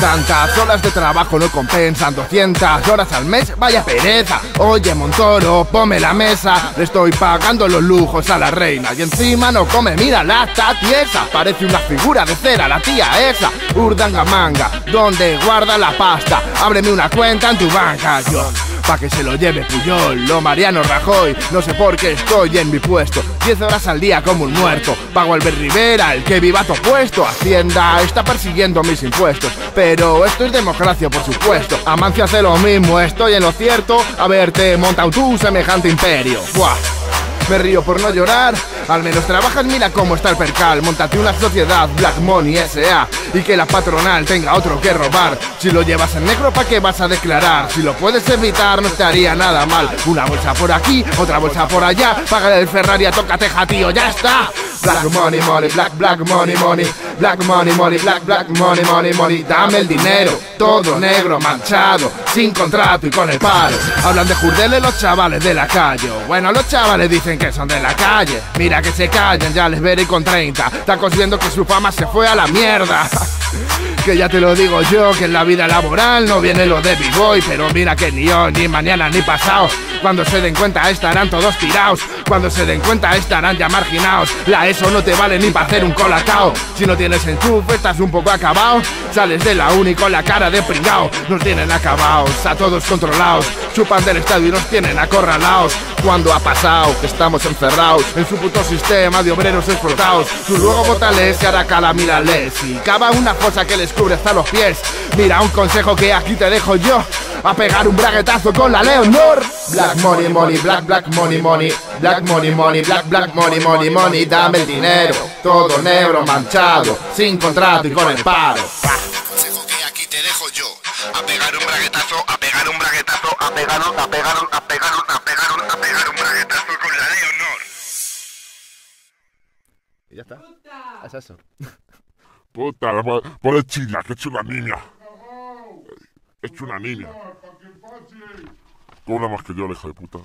Tantas horas de trabajo no compensan 200 horas al mes, vaya pereza. Oye Montoro, ponme la mesa. Le estoy pagando los lujos a la reina Y encima no come, mira la está tiesa. Parece una figura de cera la tía esa. Urdanga manga, donde guarda la pasta Ábreme una cuenta en tu banca Yo pa' que se lo lleve Puyol o Mariano Rajoy. No sé por qué estoy en mi puesto, 10 horas al día como un muerto. Pago Albert Rivera, el que viva todo puesto. Hacienda está persiguiendo mis impuestos, pero esto es democracia, por supuesto. Amancia hace lo mismo, estoy en lo cierto. A verte, monta tu semejante imperio. Me río por no llorar, al menos trabajas, mira cómo está el percal. Montate una sociedad, Black Money S.A. Y que la patronal tenga otro que robar. Si lo llevas en negro, ¿pa' qué vas a declarar? Si lo puedes evitar, no estaría nada mal. Una bolsa por aquí, otra bolsa por allá. Paga el Ferrari a toca teja, tío, ya está. Black money, money, black, black money, money. Black money, money, black, black money, money, money. Dame el dinero, todo negro, manchado, sin contrato y con el paro. Hablan de jurdeles los chavales de la calle. Bueno, los chavales dicen que son de la calle. Mira que se callen, ya les veré con 30. Tacos viendo que su fama se fue a la mierda. Que ya te lo digo yo, que en la vida laboral no viene lo de B-Boy Pero mira que ni hoy, ni mañana, ni pasado. Cuando se den cuenta estarán todos tirados Cuando se den cuenta estarán ya marginados La ESO no te vale ni para hacer un colacao Si no tienes enchufe estás un poco acabado Sales de la uni con la cara de pringao. Nos tienen acabados, a todos controlados Chupan del estadio y nos tienen acorralados Cuando ha pasado estamos encerrados En su puto sistema de obreros explotados Tú luego botales y ahora cala mírales Y cava una fosa que les cubre hasta los pies. Mira un consejo que aquí te dejo yo. A pegar un braguetazo con la Leonor. Black money, money, black, black money, money. Black money, money, black, black money, money, money. Dame el dinero, todo negro, manchado Sin contrato y con el paro. Consejo que aquí te dejo yo. A pegar un braguetazo, a pegar un braguetazo A pegar un, a pegar un, a pegar un, a pegar un, a pegar un braguetazo con la Leonor. Y ya está, es eso Puta, por, el chila, que he hecho una niña. He hecho una niña. Cobra más que yo, la hija de puta.